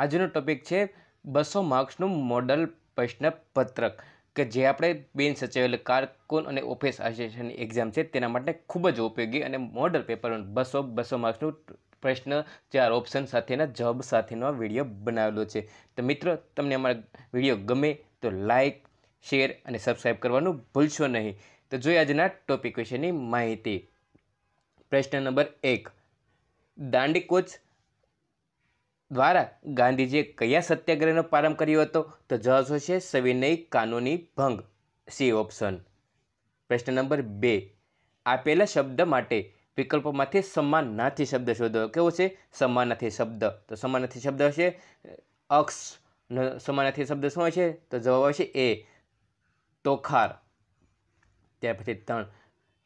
આજનો ટોપિક છે બસો માર્ક્સનું મોડલ પ્રશ્નપત્રક કે જે આપણે બિન સચવેલ કારકુન અને ઓફિસ એસોસિએશનની એક્ઝામ છે તેના માટે ખૂબ જ ઉપયોગી અને મોડલ પેપર બસો બસો માર્ક્સનું પ્રશ્ન ચાર ઓપ્શન સાથેના જવાબ સાથેનો વીડિયો બનાવેલો છે. તો મિત્રો, તમને અમારા વીડિયો ગમે તો લાઈક શેર અને સબસ્ક્રાઈબ કરવાનું ભૂલશો નહીં. તો જોઈએ આજના ટોપિક વિશેની માહિતી. પ્રશ્ન નંબર એક દાંડીકૂચ દ્વારા ગાંધીજીએ કયા સત્યાગ્રહનો પ્રારંભ કર્યો હતો? તો જવાબ છે સવિનય કાનૂની ભંગ. C option. પ્રશ્ન નંબર બે. આપેલા શબ્દ માટે વિકલ્પોમાંથી સમાનાર્થી શબ્દ શોધો. કેવો છે? સમાનાર્થી શબ્દ. તો સમાનાર્થી શબ્દ હશે અક્ષ સમાનાર્થી શબ્દ શું છે તો જવાબ હશે એ. તોખાર. ત્યાર પછી ત્રણ.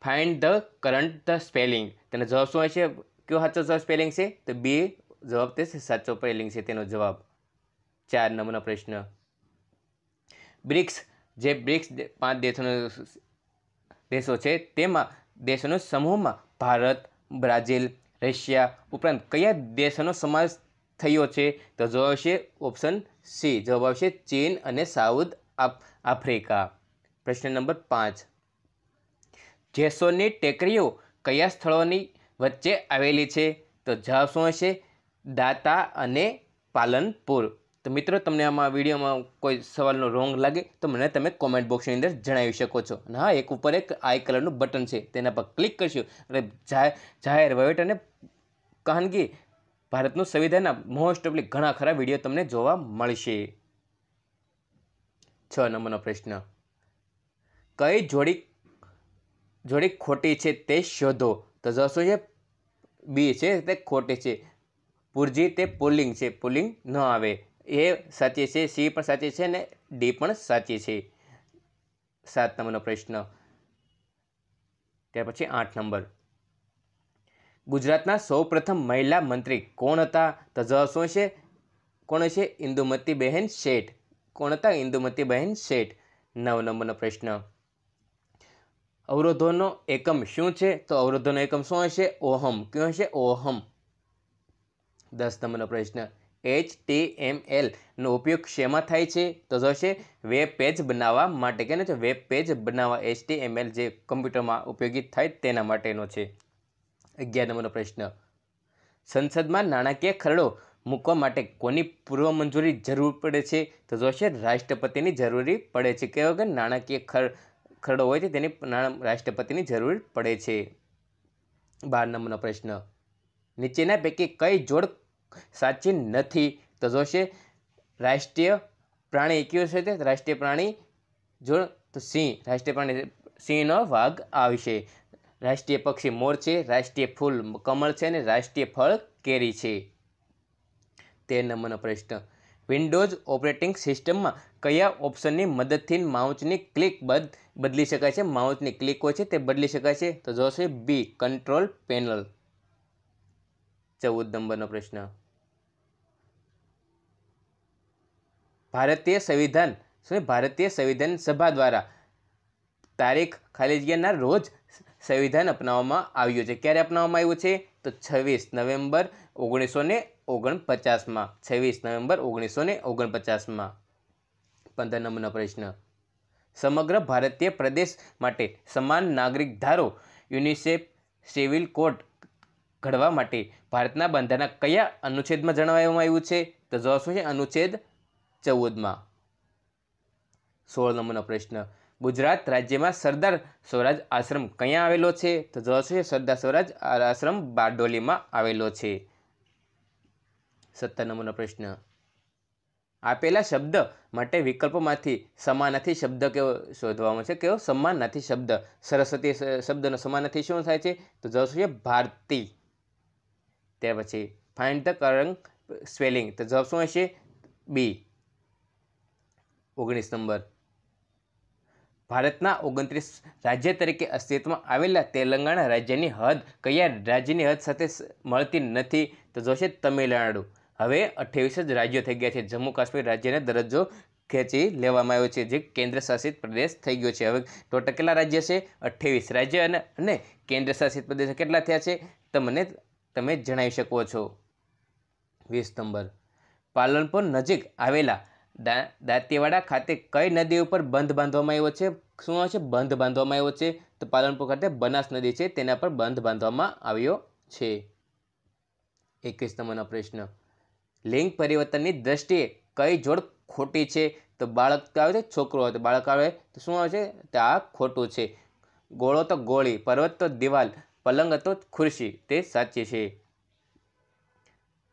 Find the current the spelling તેનો જવાબ શું છે કયો સાચો સ્પેલિંગ છે? તો બી જવાબ તે છે સાચો સ્પેલિંગ છે, તેનો જવાબ ચાર નંબરનો પ્રશ્ન. બ્રિક્સ, જે બ્રિક્સ પાંચ દેશોનો દેશો છે, તેમાં દેશોનો સમૂહમાં ભારત, બ્રાઝિલ, રશિયા ઉપરાંત કયા દેશોનો સમાવેશ થયો છે? તો જવાબ આવશે ઓપ્શન સી. જવાબ આવશે ચીન અને સાઉથ આફ્રિકા. પ્રશ્ન નંબર પાંચ. જેસોની ટેકરીઓ કયા સ્થળોની વચ્ચે આવેલી છે? તો જવાબ શું હશે દાતા અને પાલનપુર. તો મિત્રો, તમને આમાં વિડીયોમાં કોઈ સવાલનો રોંગ લાગે, તો મને તમે કોમેન્ટ બોક્સની અંદર જણાવી શકો છો. અને હા, એક ઉપર એક આઈ કલરનું બટન છે, તેના પર ક્લિક કરશો. એટલે જાહેર વહીવટ અને કહાનગી ભારતનું સંવિધાનના મોસ્ટ ઓફલી ઘણા ખરા વીડિયો તમને જોવા મળશે. છ નંબરનો પ્રશ્ન. કઈ જોડી જોડી ખોટી છે તે શોધો. તો જશો છે? બી છે તે ખોટી છે. પુરજી તે પુલિંગ છે, પુલિંગ ન આવે. એ સાચી છે, સી પણ સાચી છે ને ડી પણ સાચી છે. સાત નંબરનો પ્રશ્ન. ત્યાર પછી આઠ નંબર. ગુજરાતના સૌપ્રથમ મહિલા મંત્રી કોણ હતા? તો જવાબ શું છે? કોણ છે? ઇન્દુમતીબહેન શેઠ. કોણ હતા? ઇન્દુમતીબહેન શેઠ. નવ નંબરનો પ્રશ્ન. અવરોધોનો એકમ શું છે? તો અવરોધોનો એકમ શું હશે ઓહમ. કયો હશે ઓહમ. દસ નંબરનો પ્રશ્ન. એચ ટી એમ એલનો ઉપયોગ શેમાં થાય છે? તો જોશે વેબ પેજ બનાવવા માટે કે છે વેબ પેજ બનાવવા એચ ટી એમ એલ જે કમ્પ્યુટરમાં ઉપયોગી થાય તેના માટેનો છે. અગિયાર નંબરનો પ્રશ્ન. સંસદમાં નાણાકીય ખરડો મૂકવા માટે કોની પૂર્વ મંજૂરી જરૂર પડે છે? તો જોશે રાષ્ટ્રપતિની જરૂરી પડે છે. કે કે નાણાકીય ખર, ખરડો હોય છે તેની રાષ્ટ્રપતિની જરૂર પડે છે. બાર નંબરનો પ્રશ્ન. નીચેના પૈકી કઈ જોડ સાચી નથી. તો જોશે, રાષ્ટ્રીય પ્રાણી કયું છે તે? રાષ્ટ્રીય પ્રાણી જોડ તો સિંહ. રાષ્ટ્રીય પ્રાણી સિંહનો વાઘ આવશે. રાષ્ટ્રીય પક્ષી મોર છે, રાષ્ટ્રીય ફૂલ કમળ છે અને રાષ્ટ્રીય ફળ કેરી છે. તેર નંબરનો પ્રશ્ન. વિન્ડોઝ ઓપરેટિંગ સિસ્ટમમાં કયા ઓપ્શનની મદદથી માઉચની ક્લિક બદ, બદલી શકાય છે? માઉચની ક્લિક હોય છે તે બદલી શકાય છે? તો જોશે બી, કંટ્રોલ પેનલ. ચૌદ નંબરનો પ્રશ્ન. ભારતીય સંવિધાન શું ભારતીય સંવિધાન સભા દ્વારા તારીખ ખાલી જગ્યાના રોજ સંવિધાન અપનાવવામાં આવ્યું છે. ક્યારે અપનાવવામાં આવ્યું છે? તો છવ્વીસ નવેમ્બર ઓગણીસો ને ઓગણપચાસમાં. છવ્વીસ નવેમ્બર ઓગણીસો ને ઓગણપચાસમાં. પંદર નંબરનો પ્રશ્ન. સમગ્ર ભારતીય પ્રદેશ માટે સમાન નાગરિક ધારો, યુનિસેફ સિવિલ કોડ ઘડવા માટે ભારતના બંધારણના કયા અનુચ્છેદમાં જણાવવામાં આવ્યું છે? તો જવાબ શું છે? અનુચ્છેદ ચૌદમાં. સોળ નંબરનો પ્રશ્ન. ગુજરાત રાજ્યમાં સરદાર સ્વરાજ આશ્રમ ક્યાં આવેલો છે? તો જવાબ છે સરદાર સ્વરાજ આશ્રમ બારડોલીમાં આવેલો છે. સત્તર નંબરનો પ્રશ્ન. આપેલા શબ્દ માટે વિકલ્પોમાંથી સમાનથી શબ્દ કેવો શોધવામાં છે? કેવો? સમાનાર્થી શબ્દ. સરસ્વતી શબ્દનો સમાનથી શું થાય છે? તો જવાબ છે ભારતી. ત્યાર પછી ફાઇન્ડ ધ કરંગ સ્પેલિંગ તો જવાબ શું હશે? બી. ઓગણીસ નંબર. ભારતના ઓગણત્રીસ રાજ્ય તરીકે અસ્તિત્વમાં આવેલા તેલંગાણા રાજ્યની હદ, કયા રાજ્યની હદ સાથે મળતી નથી તો જોશે તમિલનાડુ. હવે અઠ્યાવીસ જ રાજ્યો થઈ ગયા છે. જમ્મુ કાશ્મીર રાજ્યને દરજ્જો ખેંચી લેવામાં આવ્યો છે, જે કેન્દ્ર શાસિત પ્રદેશ થઈ ગયો છે. હવે ટોટલ કેટલા રાજ્ય છે? અઠ્યાવીસ રાજ્ય અને અને કેન્દ્ર શાસિત પ્રદેશ કેટલા થયા છે? તમને, તમે જણાવી શકો છો. વીસ નંબર. પાલનપુર નજીક આવેલા દાંતીવાડા ખાતે કઈ નદી ઉપર બંધ બાંધવામાં આવ્યો છે? શું આવે છે? બંધ બાંધવામાં આવ્યો છે. તો પાલનપુર ખાતે બનાસ નદી છે. તેના પર બંધ બાંધવામાં આવ્યો છે. એકવીસ નંબરનો પ્રશ્ન. લિંગ પરિવર્તનની દ્રષ્ટિએ કઈ જોડ ખોટી છે? તો બાળક આવે છે, છોકરો આવે બાળક આવે. તો શું આવે છે? તો આ ખોટું છે. ગોળો તો ગોળી, પર્વત તો દિવાલ, પલંગ તો ખુરશી. તે સાચી છે.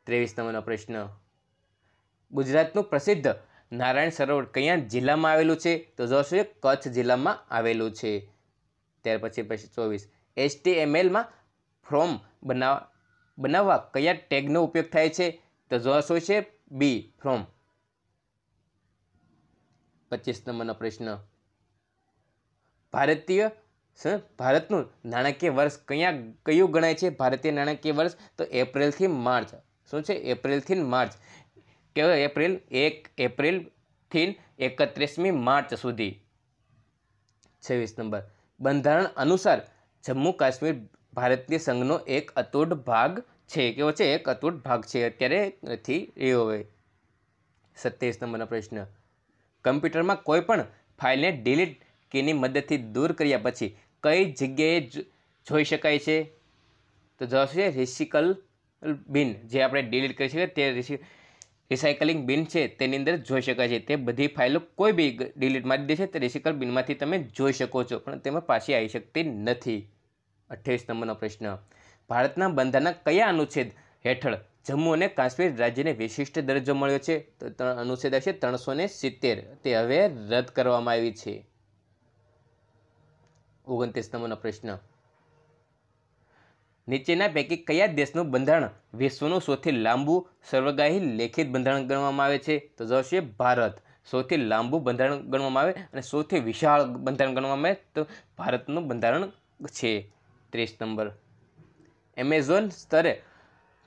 ત્રેવીસ નંબરનો પ્રશ્ન. ગુજરાતનું પ્રસિદ્ધ નારાયણ સરોવર કયા જિલ્લામાં આવેલું છે? તો જોશે કચ્છ જિલ્લામાં આવેલું છે. ત્યાર પછી પછી ચોવીસ. એચટીએમએલમાં ફોર્મ બનાવ, બનાવવા કયા ટેગનો ઉપયોગ થાય છે? તો જોશો છે બી, ફ્રોમ. પચીસ નંબરનો પ્રશ્ન. ભારતીય ભારતનું નાણાકીય વર્ષ કયા, કયું ગણાય છે? ભારતીય નાણાકીય વર્ષ તો એપ્રિલથી માર્ચ. શું છે? એપ્રિલથી માર્ચ. કે એપ્રિલ એક એપ્રિલથી એકત્રીસમી માર્ચ સુધી. છવ્વીસ નંબર. બંધારણ અનુસાર જમ્મુ કાશ્મીર ભારતીય સંઘનો એક અતૂટ ભાગ છે. કેવો છે? એક અતૂટ ભાગ છે. અત્યારે નથી રહ્યો હવે. સત્યાવીસ નંબરનો પ્રશ્ન. કમ્પ્યુટરમાં કોઈ પણ ફાઇલને ડિલીટ કીની મદદથી દૂર કર્યા પછી કઈ જગ્યાએ જોઈ શકાય છે? તો જવાબ છે રિસિકલ બિન. જે આપણે ડિલીટ કરી શકીએ તે રિસાયકલિંગ બિન છે, તેની અંદર જોઈ શકાય છે. તે બધી ફાઇલો કોઈ બી ડિલીટ મારી દે છે, તે રિસાયકલ બિનમાંથી તમે જોઈ શકો છો, પણ તેમાં પાછી આવી શકતી નથી. અઠ્યાવીસ નંબરનો પ્રશ્ન. ભારતના બંધારણના કયા અનુચ્છેદ હેઠળ જમ્મુ અને કાશ્મીર રાજ્યને વિશિષ્ટ દરજ્જો મળ્યો છે? તો અનુચ્છેદ છે ત્રણસો ને સિત્તેર. તે હવે રદ કરવામાં આવી છે. ઓગણત્રીસ નંબરનો પ્રશ્ન. નીચેના પૈકી કયા દેશનું બંધારણ વિશ્વનું સૌથી લાંબુ સર્વગાહી લેખિત બંધારણ ગણવામાં આવે છે? તો જવાબ ભારત. સૌથી લાંબુ બંધારણ ગણવામાં આવે અને સૌથી વિશાળ બંધારણ ગણવામાં આવે તો ભારતનું બંધારણ છે. ત્રીસ નંબર. એમેઝોન સ્તરે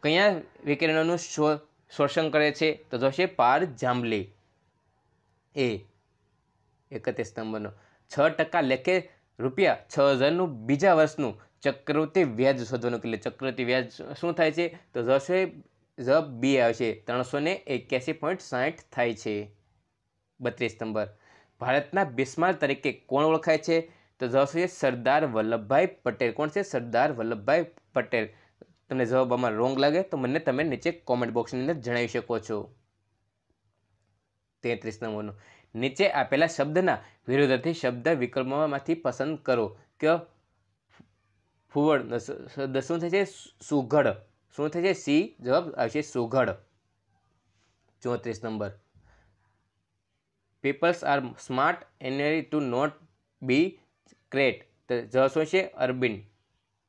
કયા વિકિરણોનું શોષણ કરે છે? તો જવાબ છે પાર જાંબલી. એ. એકત્રીસ નંબરનો. છ ટકા લેખે રૂપિયા છ હજારનું બીજા વર્ષનું ચક્રવૃત્તિ વ્યાજ શોધવાનું કે ચક્રવૃત્તિ વ્યાજ શું થાય છે? તો જશે જબ બી આવશે. ત્રણસો ને એક્યાસી પોઈન્ટ સાઠ થાય છે. બત્રીસ નંબર. ભારતના બિસ્માર તરીકે કોણ ઓળખાય છે? તો જવાબ છે સરદાર વલ્લભભાઈ પટેલ. કોણ છે? સરદાર વલ્લભભાઈ પટેલ. તમને જવાબ આમાં રોંગ લાગે તો મને તમે નીચે કોમેન્ટ બોક્સની અંદર જણાવી શકો છો. તેત્રીસ નંબરનો. નીચે આપેલા શબ્દના વિરોધાર્થી શબ્દ વિકલ્પોમાંથી પસંદ કરો. કે ફુવડ શું છે? સુઘડ. શું છે? સી, જવાબ આવશે સુઘડ. ચોત્રીસ number. People's are smart એનરી to not be crate. જવાબ શું છે? અરબિન.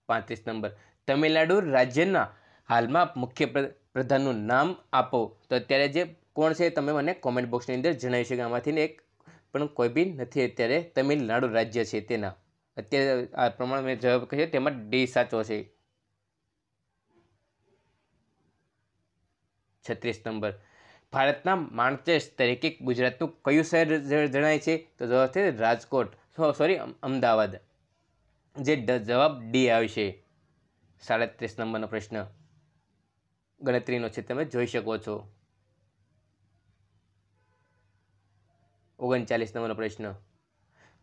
પાંત્રીસ નંબર. તમિલનાડુ રાજ્યના હાલમાં મુખ્ય પ્રધાનનું નામ આપો. તો અત્યારે જે કોણ છે તમે મને કોમેન્ટ બોક્સની અંદર જણાવી શકો. આમાંથી એક પણ કોઈ બી નથી અત્યારે તમિલનાડુ રાજ્ય છે તેના. અત્યારે આ પ્રમાણે મેં જવાબ કહ્યું તેમાં ડી સાચો છે. છત્રીસ નંબર. ભારતના માણચેસ તરીકે ગુજરાતનું કયું શહેર જણાય છે? તો જવાબ છે રાજકોટ. સોરી અમદાવાદ. જે જવાબ ડી આવશે. સાડત્રીસ નંબરનો પ્રશ્ન. ગણતરીનો છે, તમે જોઈ શકો છો. ઓગણચાલીસ નંબરનો પ્રશ્ન.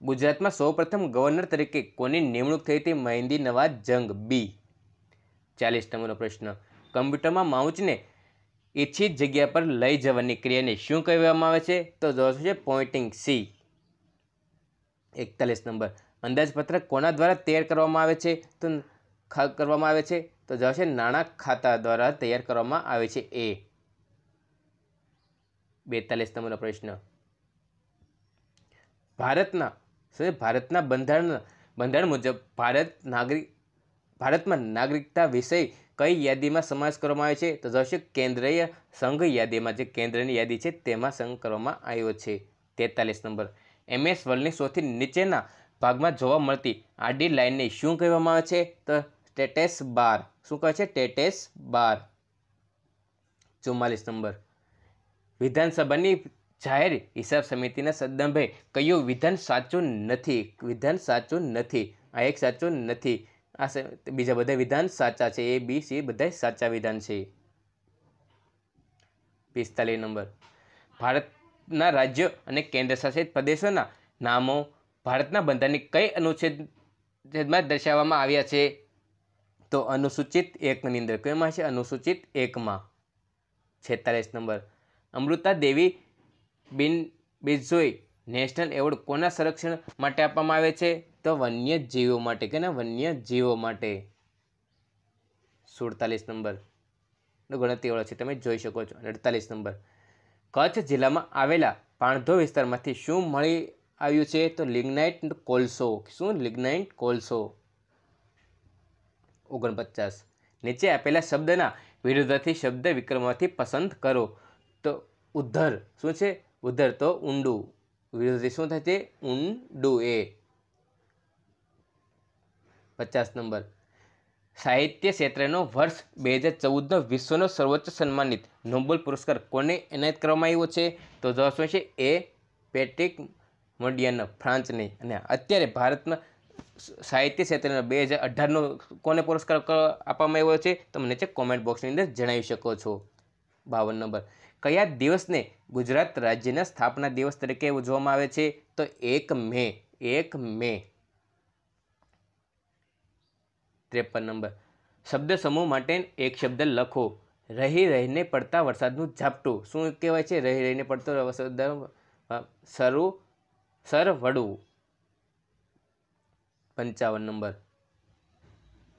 ગુજરાતમાં સૌપ્રથમ ગવર્નર તરીકે કોની નિમણૂક થઈ હતી મહેંદી નવાજ જંગ બી? ચાલીસ નંબરનો પ્રશ્ન. કમ્પ્યુટરમાં માઉચને ઈચ્છિત જગ્યા પર લઈ જવાની ક્રિયાને શું કહેવામાં આવે છે? તો જવાબ છે પોઇન્ટિંગ સી. એકતાલીસ નંબર. અંદાજપત્ર કોના દ્વારા તૈયાર કરવામાં આવે છે? તો કરવામાં આવે છે? તો જવાબ છે નાણાં ખાતા દ્વારા તૈયાર કરવામાં આવે છે એ. બેતાલીસ નંબરનો પ્રશ્ન. ભારતના ભારતના બંધારણ બંધારણ મુજબ ભારત નાગરિક, ભારતમાં નાગરિકતા વિષય કઈ યાદીમાં સમાવેશ કરવામાં આવે છે? તો જોશે કેન્દ્રીય સંઘ યાદીમાં. જે કેન્દ્રની યાદી છે તેમાં સંઘ કરવામાં આવ્યો છે. તેતાલીસ નંબર. એમએસ વર્લ્ડની સૌથી નીચેના ભાગમાં જોવા મળતી આડી લાઇનને શું કહેવામાં આવે છે? તો સ્ટેટેસ બાર. શું કહે છે? ટેટેસ બાર. ચુમ્માલીસ નંબર. વિધાનસભાની જાહેર હિસાબ સમિતિના સદ્દનભાઈ કયું વિધાન સાચું નથી, વિધાન સાચું નથી, આ એક સાચું નથી, આ બીજા બધા, વિધાન સાચા છે, એ, બી, સી, બધા સાચા વિધાન છે. પિસ્તાલીસ નંબર. ભારતના રાજ્યો અને કેન્દ્રશાસિત પ્રદેશોના નામો ભારતના બંધારણની કઈ અનુચ્છેદમાં દર્શાવવામાં આવ્યા છે? તો અનુસૂચિત એકની અંદર, કેમાં છે? અનુસૂચિત એકમાં. છેતાલીસ નંબર. અમૃતા દેવી બિન બિઝોઈ નેશનલ એવોર્ડ કોના સંરક્ષણ માટે આપવામાં આવે છે? તો વન્ય જીવો માટે કે વન્ય જીવો માટે. સુડતાલીસ નંબર. ગણતરી ગણતરીવાળો છે, તમે જોઈ શકો છો. અડતાલીસ નંબર. કચ્છ જિલ્લામાં આવેલા પાણધો વિસ્તારમાંથી શું મળી આવ્યું છે? તો લિગ્નાઇટ કોલસો. શું લિગ્નાઇટ કોલસો? ઓગણપચાસ. નીચે આપેલા શબ્દના વિરુદ્ધથી શબ્દ વિક્રમમાંથી પસંદ કરો. તો ઉદ્ધર. શું છે? ઉદ્ધર તો ઊંડું. વિરોધી શું થશે ઊંડું એ. પચાસ નંબર. સાહિત્ય ક્ષેત્રનો વર્ષ બે હજાર ચૌદનો વિશ્વનો સર્વોચ્ચ સન્માનિત નોબેલ પુરસ્કાર કોને એનાયત કરવામાં આવ્યો છે? તો જવાબ શું છે? એ પેટ્રિક મોડિયન, ફ્રાન્સને. અને અત્યારે ભારતમાં સાહિત્ય ક્ષેત્રના બે હજાર અઢારનો કોને પુરસ્કાર આપવામાં આવ્યો છે? તમે નીચે કોમેન્ટ બોક્સની અંદર જણાવી શકો છો. બાવન નંબર. કયા દિવસને ગુજરાત રાજ્યના સ્થાપના દિવસ તરીકે ઉજવવામાં આવે છે? તો એક મે એક મે. ત્રેપન નંબર. શબ્દ સમૂહ માટે એક શબ્દ લખો. રહી રહીને પડતા વરસાદનું ઝાપટું. શું કહેવાય છે? રહી રહીને પડતો વરસાદ? સર વડવું પંચાવન નંબર.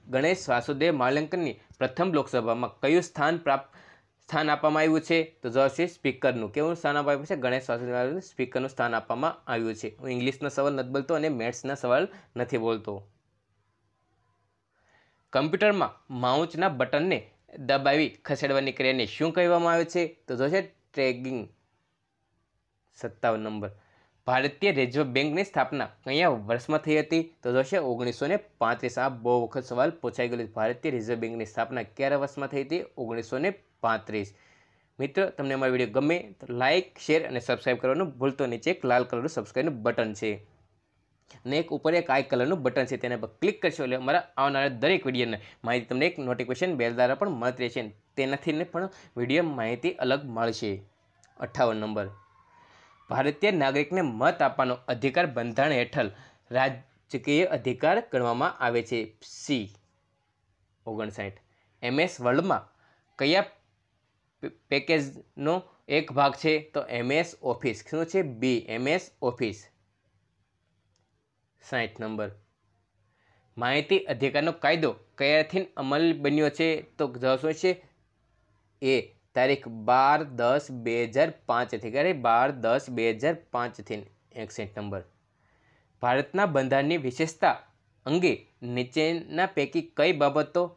ગણેશ વાસુદેવ માલંકરની પ્રથમ લોકસભામાં કયું સ્થાન પ્રાપ્ત સ્થાન આપવામાં આવ્યું છે. તો જવાબ છે સ્પીકરનું. કેવું સ્થાન આપવામાં આવ્યું છે? ગણેશ વાસુદેવ સ્પીકરનું સ્થાન આપવામાં આવ્યું છે. હું ઇંગ્લિશનો સવાલ નથી બોલતો અને મેથ્સના સવાલ નથી બોલતો. કમ્પ્યુટરમાં માઉચના બટનને દબાવી ખસેડવાની ક્રિયાને શું કહેવામાં આવે છે? તો જો છે ટ્રેગિંગ. સત્તાવન નંબર. ભારતીય રિઝર્વ બેંકની સ્થાપના કયા વર્ષમાં થઈ હતી? તો જોશે ઓગણીસો ને પાંત્રીસ. આ બહુ વખત સવાલ પૂછાઈ ગયેલો ભારતીય રિઝર્વ બેંકની સ્થાપના ક્યારે વર્ષમાં થઈ હતી? ઓગણીસો ને પાંત્રીસ. મિત્રો, તમને અમારો વીડિયો ગમે તો લાઇક શેર અને સબસ્ક્રાઈબ કરવાનું ભૂલતો નીચે એક લાલ કલરનું સબસ્ક્રાઈબનું બટન છે. અને એક ઉપર એક આઈ કલરનું બટન છે. તેના પર ક્લિક કરશો એટલે અમારા આવનારા દરેક વિડીયોને માહિતી તમને એક નોટિફિકેશન બેલ દ્વારા પણ મળતી રહેશે તેનાથી પણ વીડિયો માહિતી અલગ મળશે. અઠ્ઠાવન નંબર. ભારતીય નાગરિકને મત આપવાનો અધિકાર બંધારણ હેઠળ રાજકીય અધિકાર ગણવામાં આવે છે. સી. ઓગણસાઠ. એમએસ વર્લ્ડમાં કયા પેકેજનો એક ભાગ છે તો એમએસ ઓફિસ. શું છે? B, MS office. સાઠ નંબર. માહિતી અધિકારનો કાયદો કયાથી અમલ બન્યો છે? તો જવાબ શું છે? એ, તારીખ બાર દસ બે હજાર પાંચથી. ક્યારે? બાર દસ બે હજાર પાંચથી. એકસઠ નંબર. ભારતના બંધારણની વિશેષતા અંગે નીચેના પૈકી કઈ બાબતો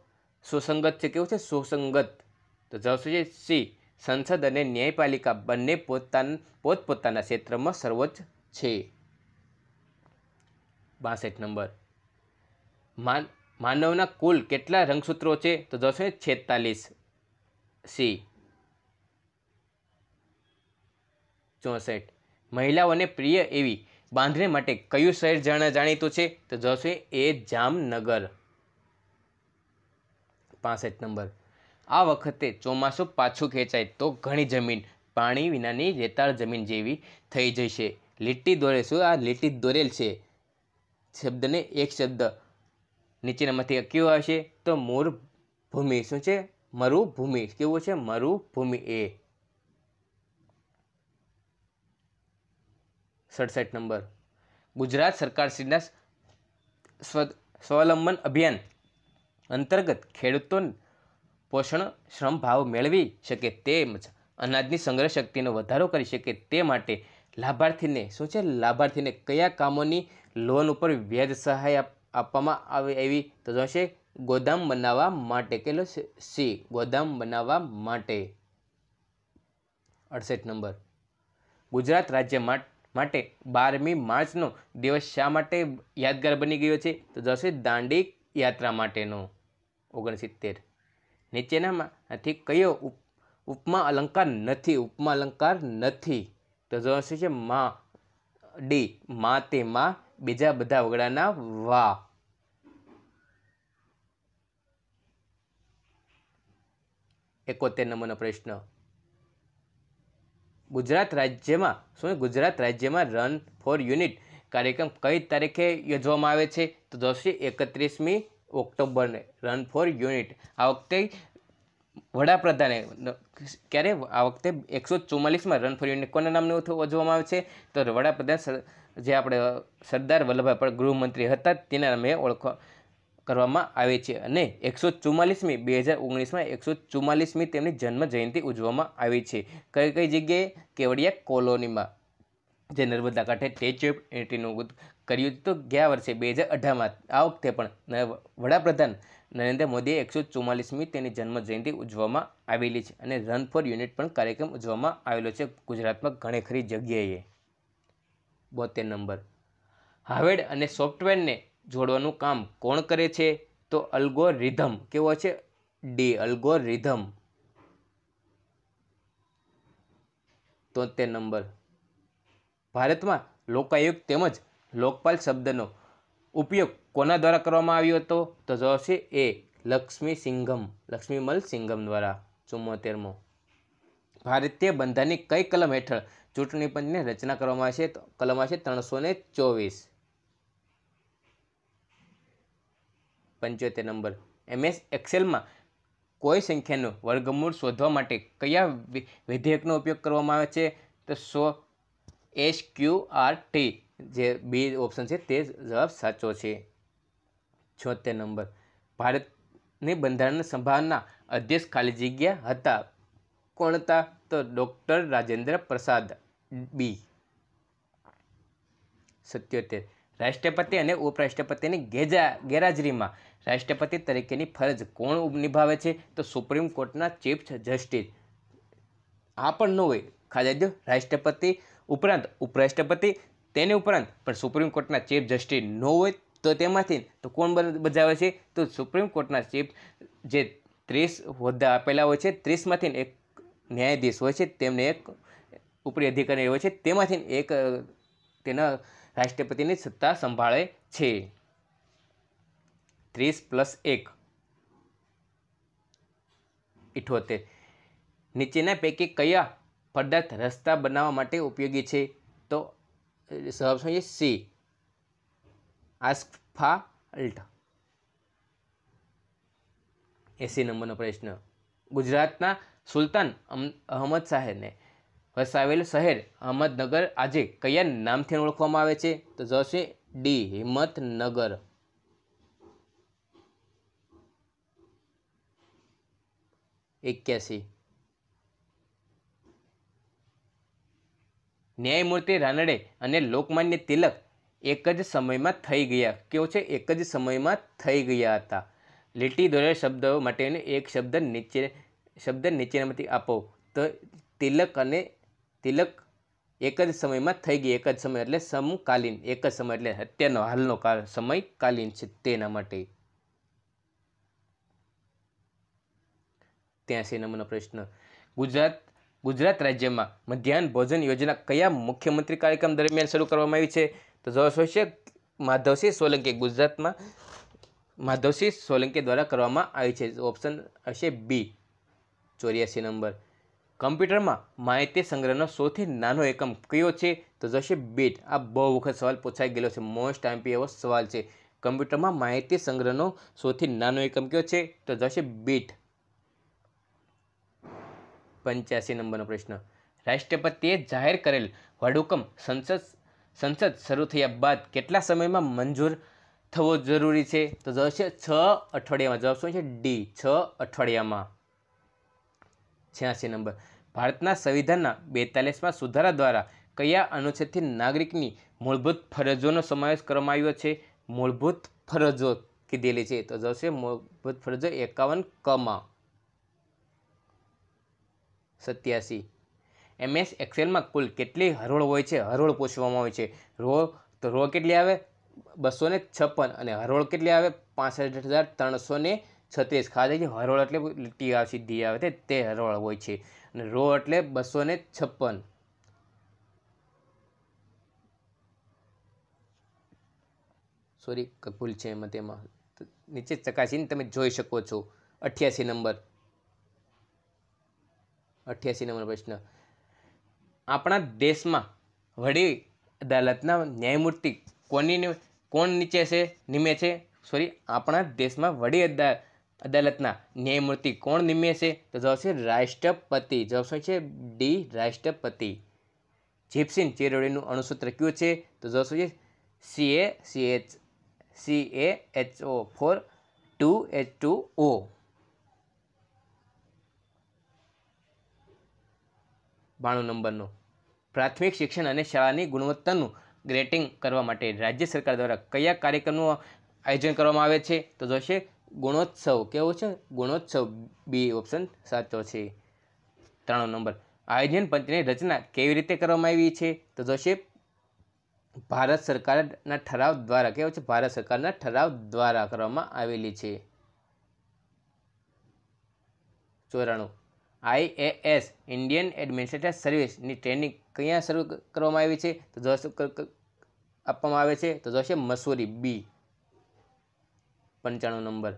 સુસંગત છે? કેવું છે? સુસંગત. તો જવાબ શું છે? સી. સંસદ અને ન્યાયપાલિકા બંને પોતાના, પોતપોતાના ક્ષેત્રમાં સર્વોચ્ચ છે. બાસઠ નંબર. માન, માનવના કુલ કેટલા રંગસૂત્રો છે? તો જવાબ છે? છેતાલીસ. સી. ચોસઠ. મહિલાઓને પ્રિય એવી બાંધણી માટે કયું શહેર જાણા, જાણીતું છે? તો છે? એ જામનગર. પાસઠ નંબર. આ વખતે ચોમાસું પાછું ખેંચાય તો ઘણી જમીન, પાણી વિનાની રેતાળ જમીન જેવી થઈ જશે. લીટી દોરે શું? આ લીટી દોરેલ છે. શબ્દને એક શબ્દ નીચેનામાંથી કયો આવશે? તો મૂળ ભૂમિ શું છે? મરુભૂમિ. કેવું છે? મરુભૂમિ એ. સડસઠ નંબર. ગુજરાત સરકારશ્રીના સ્વ, સ્વાવલંબન અભિયાન અંતર્ગત ખેડૂતો પોષણ, શ્રમ ભાવ મેળવી શકે તેમજ અનાજની સંગ્રહ શક્તિનો વધારો કરી શકે તે માટે લાભાર્થીને શું છે? લાભાર્થીને કયા કામોની લોન ઉપર વ્યાજ સહાય આપવામાં આવે એવી તો જોશે ગોદામ બનાવવા માટે કેટલો સી, ગોદામ બનાવવા માટે. અડસઠ નંબર. ગુજરાત રાજ્ય માટે બારમી માર્ચનો દિવસ શા માટે યાદગાર બની ગયો છે? તો જશે દાંડી યાત્રા માટેનો. ઓગણસિત્તેર. નીચેનામાંથી કયો ઉપમા અલંકાર નથી, ઉપમા અલંકાર નથી. તો જવાબ છે? મા, ડી, મા તે મા, બીજા બધા વગડાના વા. એકોતેર નંબરનો પ્રશ્ન. ગુજરાત રાજ્યમાં, શું ગુજરાત રાજ્યમાં રન ફોર યુનિટ કાર્યક્રમ કઈ તારીખે યોજવામાં આવે છે? તો જોશે એકત્રીસમી ઓક્ટોબરને રન ફોર યુનિટ. આ વખતે વડાપ્રધાને, ક્યારે? આ વખતે એકસો ચુમ્માલીસમાં રન ફોર યુનિટ કોના નામને ઉજવવામાં આવે છે? તો વડાપ્રધાન જે આપણે સરદાર વલ્લભભાઈ પણ ગૃહમંત્રી હતા, તેના નામે ઓળખ કરવામાં આવે છે. અને એકસો ચુમ્માલીસમી બે હજાર ઓગણીસમાં એકસો ચુમ્માલીસમી તેમની જન્મ જયંતિ ઉજવવામાં આવી છે. કઈ કઈ જગ્યાએ? કેવડિયા કોલોનીમાં. જે નર્મદા કાંઠે સ્ટેચ્યુ ઓફ કર્યું તો ગયા વર્ષે, બે હજાર અઢારમાં. આ વખતે પણ વડાપ્રધાન નરેન્દ્ર મોદીએ એકસો ચુમ્માલીસમી તેની જન્મ જયંતિ ઉજવવામાં આવેલી છે અને રન ફોર યુનિટ પણ કાર્યક્રમ ઉજવવામાં આવેલો છે ગુજરાતમાં ઘણી ખરી જગ્યાએ. બોતેર નંબર. હાર્ડવેર અને સોફ્ટવેરને જોડવાનું કામ કોણ કરે છે? તો અલ્ગોરિધમ. કેવો છે? D algorithm. તોતેર નંબર. ભારતમાં લોકાયુક્ત તેમજ લોકપાલ શબ્દનો ઉપયોગ કોના દ્વારા કરવામાં આવ્યો હતો? તો જવાબ છે એ, લક્ષ્મી સિંઘમ, લક્ષ્મીમલ સિંઘમ દ્વારા ચુમ્મોતેરમો. ભારતીય બંધારણની કઈ કલમ હેઠળ ચૂંટણી પંચની રચના કરવામાં આવે તો કલમ આવશે ત્રણસો ને ચોવીસ. પંચોતેર નંબર. એમએસ એક્સેલમાં કોઈ સંખ્યાનું વર્ગમૂળ શોધવા માટે કયા વિધેયકનો ઉપયોગ કરવામાં આવે છે? તો so, S Q R T. જે બી ઓપ્શન છે તે જવાબ સાચો છે. છોતેર નંબર. ભારતની બંધારણ સંભાળના અધ્યક્ષ ખાલી જગ્યા હતા. કોણ હતા તો ડૉક્ટર રાજેન્દ્ર પ્રસાદ બી. સત્યોતેર. રાષ્ટ્રપતિ અને ઉપરાષ્ટ્રપતિની ગેજા, ગેરહાજરીમાં રાષ્ટ્રપતિ તરીકેની ફરજ કોણ નિભાવે છે? તો સુપ્રીમ કોર્ટના ચીફ જસ્ટિસ. આ પણ ન હોય. ખાલી રાષ્ટ્રપતિ ઉપરાંત ઉપરાષ્ટ્રપતિ તેને ઉપરાંત પણ સુપ્રીમ કોર્ટના ચીફ જસ્ટિસ ન હોય તો તેમાંથી તો કોણ બજાવે છે? તો સુપ્રીમ કોર્ટના ચીફ જે ત્રીસ હોદ્દા આપેલા હોય છે, ત્રીસમાંથી એક ન્યાયાધીશ હોય છે, તેમને એક ઉપરી અધિકારી હોય છે, તેમાંથી એક તેના રાષ્ટ્રપતિની સત્તા સંભાળે છે. ત્રીસ પ્લસ એક. ઇઠોતેર. નીચેના પૈકી કયા પદાર્થ રસ્તા બનાવવા માટે ઉપયોગી છે? જવાબ છે સી. આસ્ફાલ્ટ એસી નંબરનો પ્રશ્ન. ગુજરાતના સુલતાન અહમદ શાહેરને વસાવેલ શહેર અહમદનગર આજે કયા નામથી ઓળખવામાં આવે છે? તો જશે ડી, હિંમતનગર. એક્યાસી. ન્યાયમૂર્તિ રાનડે અને લોકમાન્ય તિલક એક જ સમયમાં થઈ ગયા. કેવું છે? એક જ સમયમાં થઈ ગયા હતા. લીટી દોરે શબ્દો માટેનો એક શબ્દ નીચે, શબ્દ નીચેનામાંથી આપો. તો તિલક અને તિલક એક જ સમયમાં થઈ ગઈ એક જ સમય એટલે સમકાલીન. એક જ સમય એટલે અત્યારનો, હાલનો સમય કાલીન છે તેના માટે. ત્યાંસી નંબરનો પ્રશ્ન. ગુજરાત ગુજરાત રાજ્યમાં મધ્યાહન ભોજન યોજના કયા મુખ્યમંત્રી કાર્યક્રમ દરમિયાન શરૂ કરવામાં આવી છે? તો જવાબ હશે માધવસિંહ સોલંકી, ગુજરાતમાં માધવસિંહ સોલંકી દ્વારા કરવામાં આવી છે. ઓપ્શન હશે બી ચોર્યાસી નંબર. કમ્પ્યુટરમાં માહિતી સંગ્રહનો સૌથી નાનો એકમ કયો છે? તો જશે બીટ આ બહુ વખત સવાલ પૂછાઈ ગયેલો છે. મોસ્ટ ટાઈમપી એવો સવાલ છે. કમ્પ્યુટરમાં માહિતી સંગ્રહનો સૌથી નાનો એકમ કયો છે? તો જશે બીટ પંચ્યાસી નંબરનો પ્રશ્ન. રાષ્ટ્રપતિએ જાહેર કરેલ વડુકમ સંસદ સંસદ શરૂ થયા બાદ કેટલા સમયમાં મંજૂર થવો જરૂરી છે? તો જવાબ છે છ અઠવાડિયામાં. જવાબ શું છે? ડી. છ અઠવાડિયામાં. છ્યાસી નંબર. ભારતના સંવિધાનના બેતાલીસમાં સુધારા દ્વારા કયા અનુચ્છેદથી નાગરિકની મૂળભૂત ફરજોનો સમાવેશ કરવામાં આવ્યો છે? મૂળભૂત ફરજો કીધેલી છે. તો જવાબ છે મૂળભૂત ફરજો એકાવન કમાં. સત્યાસી. એમએસ એક્સેલમાં કુલ કેટલી હરોળ હોય છે? હરોળ પૂછવામાં આવે છે. રો, તો રો કેટલી આવે? બસો ને છપ્પન અને હરોળ કેટલી આવે? પાસઠ હજાર ત્રણસો ને છત્રીસ. ખાસ જે હરોળ એટલે લીટી આવે, સીધી આવે તે તે હરોળ હોય છે. અને રો એટલે બસો ને છપ્પન. સોરી ભૂલ છે એમાં તેમાં. નીચે ચકાસીને તમે જોઈ શકો છો. અઠ્યાસી નંબર. અઠ્યાસી નંબર પ્રશ્ન. આપણા દેશમાં વડી અદાલતના ન્યાયમૂર્તિ કોની કોણ નીચે છે નિમે છે? સોરી આપણા દેશમાં વડી અદા, અદાલતના ન્યાયમૂર્તિ કોણ નિમે છે? તો જવાબ છે રાષ્ટ્રપતિ. જવાબ શું છે? ડી, રાષ્ટ્રપતિ. જીપ્સિન ચેરોડીનું અણુસૂત્ર કયું છે? તો જવાબ શું છે? C A C H C A H O four two H two O બાણું નંબરનું. પ્રાથમિક શિક્ષણ અને શાળાની ગુણવત્તાનું ગ્રેટિંગ કરવા માટે રાજ્ય સરકાર દ્વારા કયા કાર્યક્રમનું આયોજન કરવામાં આવે છે? તો જોશે, ગુણોત્સવ. કેવો છે? ગુણોત્સવ બી ઓપ્શન સાચો છે. ત્રાણું નંબર. આયોજન પંચની રચના કેવી રીતે કરવામાં આવી છે? તો જોશે, ભારત સરકારના ઠરાવ દ્વારા. કેવો છે? ભારત સરકારના ઠરાવ દ્વારા કરવામાં આવેલી છે. ચોરાણું. આઈએએસ ઇન્ડિયન એડમિનિસ્ટ્રેટિવ સર્વિસની ટ્રેનિંગ ક્યાં શરૂ કરવામાં આવી છે? તો જવાબ આપવામાં આવે છે? તો છે મસૂરી બી. પંચાણું નંબર.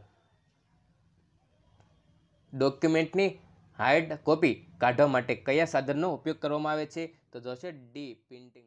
ડોક્યુમેન્ટની હાર્ડ કોપી કાઢવા માટે કયા સાધનનો ઉપયોગ કરવામાં આવે છે? તો છે ડી પ્રિન્ટિંગ